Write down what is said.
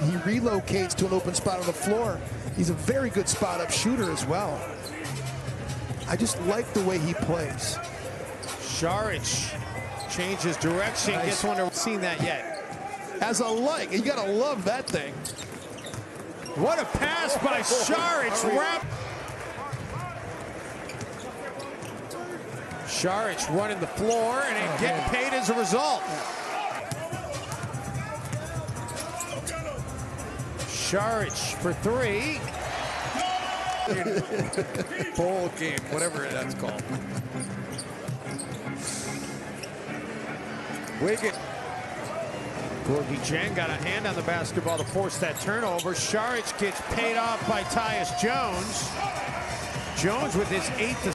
He relocates to an open spot on the floor. He's a very good spot-up shooter as well. I just like the way he plays. Saric changes direction, Nice. gets one to seen that yet. As a like, you gotta love that thing. What a pass by oh, oh, Saric. Oh, Wrap. Saric running the floor and it getting paid as a result. Saric for three. Bowl game, whatever that's called. Wiggin. Gorgui Dieng got a hand on the basketball to force that turnover. Saric gets paid off by Tyus Jones. Jones with his eighth